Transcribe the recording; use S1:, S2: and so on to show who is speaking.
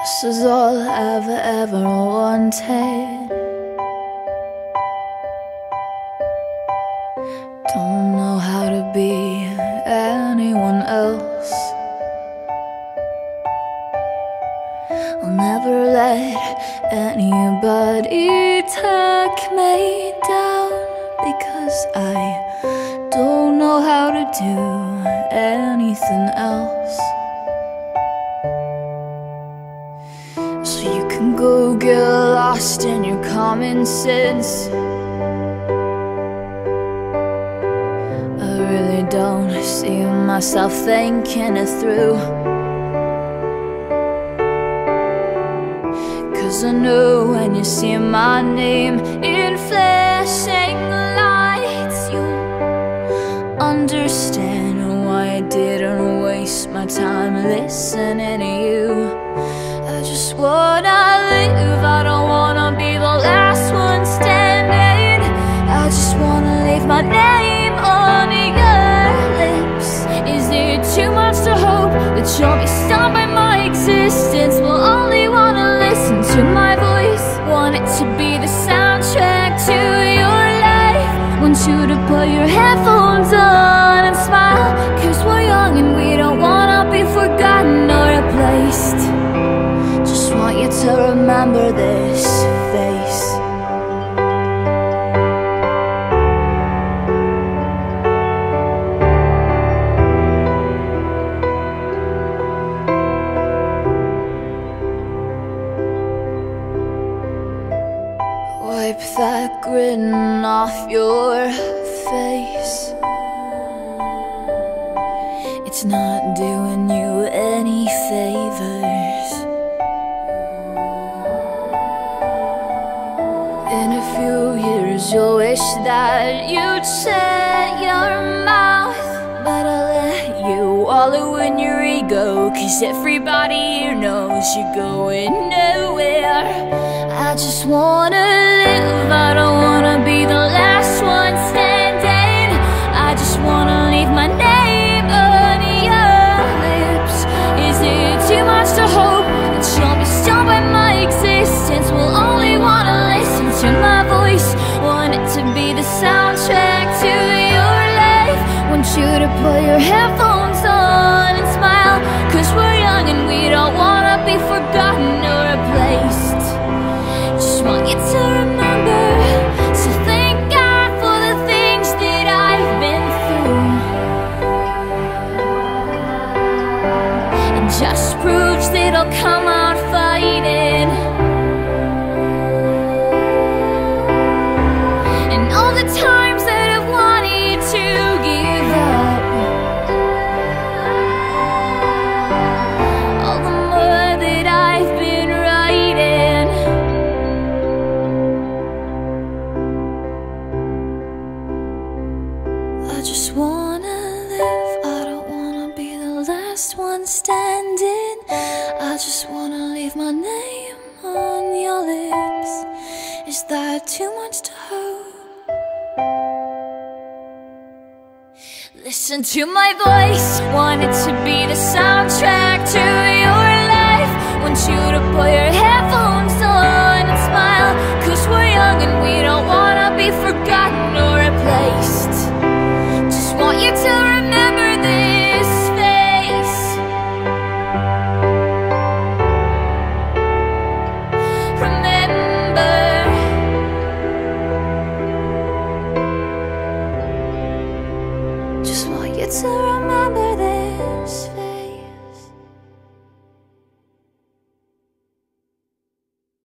S1: This is all I've ever wanted. Don't know how to be anyone else. I'll never let anybody take me down because I don't know how to do anything else. In your common sense. I really don't see myself thinking it through. Cause I know when you see my name in flashing lights, you'll understand why I didn't waste my time listening to you. I just wanna live, I don't Want it to be the soundtrack to your life. Want you to put your headphones on and smile. Cause we're young and we don't wanna be forgotten or replaced. Just want you to remember this face. That grin off your face. It's not doing you any favors. In a few years, you'll wish that you'd shut your mouth. But I'll let you wallow in your ego. Cause everybody here knows you're going nowhere. I just wanna I don't wanna be the last one standing. I just wanna leave my name on your lips. Is it too much to hope that you'll be by my existence? Will only wanna listen to my voice. Want it to be the soundtrack to your life. Want you to put your headphones on and smile. Cause we're young and we don't wanna be forgotten I'll come out fighting. And all the times that I've wanted to give up. All the more that I've been writing. I just wanna live, I don't wanna be the last one standing. Just wanna leave my name on your lips. Is that too much to hope? Listen to my voice, want it to be the soundtrack to Just want you to remember